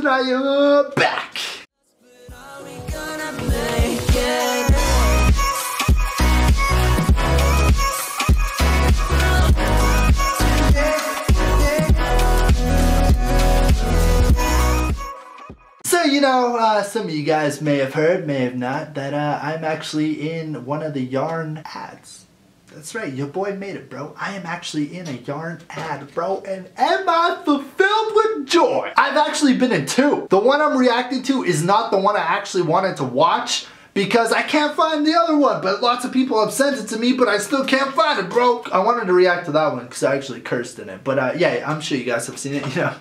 and I back. So, you know, uh, some of you guys may have heard, may have not, that uh, I'm actually in one of the yarn ads. That's right, your boy made it, bro. I am actually in a yarn ad, bro, and am I fulfilled joy? I've actually been in two. The one I'm reacting to is not the one I actually wanted to watch because I can't find the other one, but lots of people have sent it to me, but I still can't find it, bro. I wanted to react to that one because I actually cursed in it, but uh, yeah, I'm sure you guys have seen it, you know.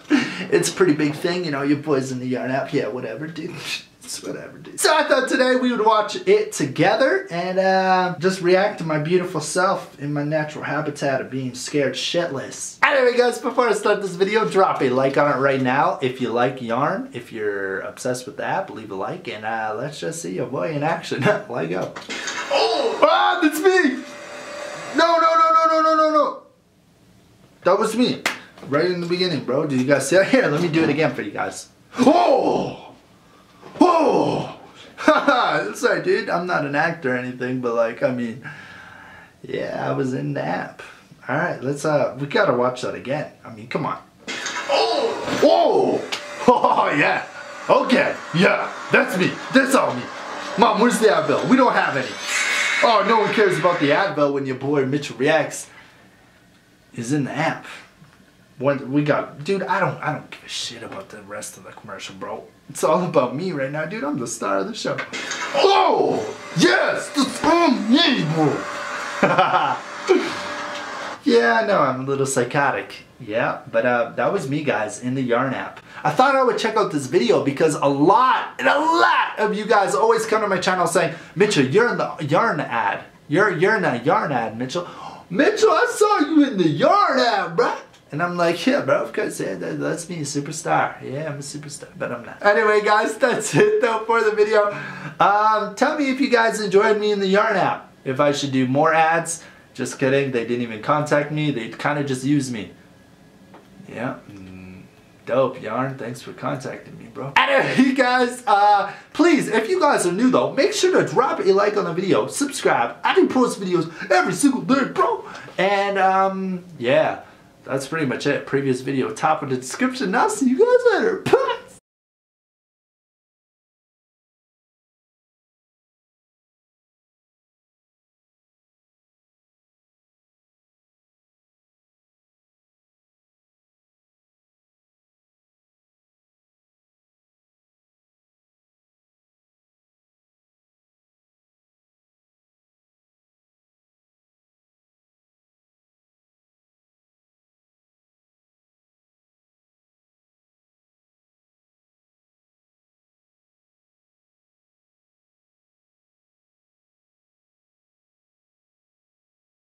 It's a pretty big thing, you know, your boy's in the yarn app, yeah, whatever, dude. It's whatever, dude. So I thought today we would watch it together and uh, just react to my beautiful self in my natural habitat of being scared shitless. Anyway guys, before I start this video, drop a like on it right now. If you like yarn, if you're obsessed with the app, leave a like and uh, let's just see your boy in action. Let go. Oh, ah, that's me! No, no, no, no, no, no, no, no. That was me. Right in the beginning, bro. Did you guys see that? Here, let me do it again for you guys. Oh! Whoa! Haha, sorry dude, I'm not an actor or anything, but like, I mean, yeah, I was in the app. Alright, let's, uh, we gotta watch that again. I mean, come on. Oh! Whoa! Oh, yeah. Okay, yeah, that's me. That's all me. Mom, where's the Advil? We don't have any. Oh, no one cares about the Advil when your boy Mitchell Reacts is in the app. When we got, dude, I don't, I don't give a shit about the rest of the commercial, bro. It's all about me right now, dude. I'm the star of the show. Oh, yes, that's on me, bro. yeah, I know, I'm a little psychotic. Yeah, but uh, that was me, guys, in the Yarn app. I thought I would check out this video because a lot, and a lot of you guys always come to my channel saying, Mitchell, you're in the Yarn ad. You're, you're in a Yarn ad, Mitchell. Mitchell, I saw you in the Yarn ad, bruh. And I'm like, yeah, bro, of course, yeah, that, that's me, a superstar. Yeah, I'm a superstar, but I'm not. Anyway, guys, that's it, though, for the video. Um, tell me if you guys enjoyed me in the Yarn app. If I should do more ads. Just kidding, they didn't even contact me. They kind of just used me. Yeah, mm, dope, Yarn. Thanks for contacting me, bro. Anyway, guys, uh, please, if you guys are new, though, make sure to drop a like on the video, subscribe. I do post videos every single day, bro. And, um, yeah that's pretty much it. Previous video, top of the description. I'll see you guys later.